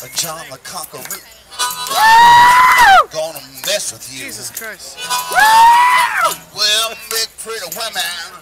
A John the Woo! Gonna mess with you. Jesus Christ. Woo! Well, big pretty women.